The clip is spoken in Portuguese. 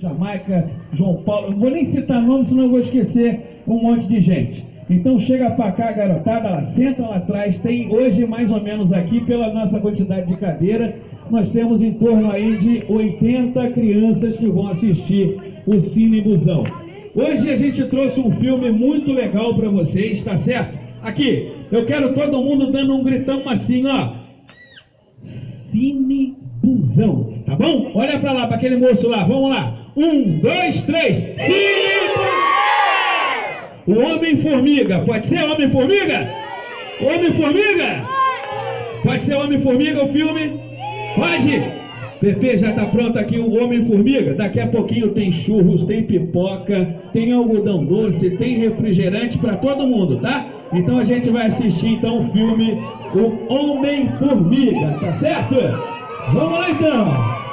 Jamaica, João Paulo, não vou nem citar nomes, senão eu vou esquecer um monte de gente. Então chega pra cá, garotada, ela senta lá atrás. Tem hoje mais ou menos aqui, pela nossa quantidade de cadeira, nós temos em torno aí de 80 crianças que vão assistir o Cine Busão. Hoje a gente trouxe um filme muito legal para vocês, tá certo? Aqui, eu quero todo mundo dando um gritão assim, ó. Cine Busão, tá bom? Olha para lá, para aquele moço lá, vamos lá. Um, dois, três. Cine o Homem-Formiga. Pode ser Homem-Formiga? Homem-Formiga? Pode ser Homem-Formiga o filme? Pode? Pepe, já está pronto aqui o Homem-Formiga? Daqui a pouquinho tem churros, tem pipoca, tem algodão doce, tem refrigerante para todo mundo, tá? Então a gente vai assistir então o filme O Homem-Formiga, tá certo? Vamos lá então!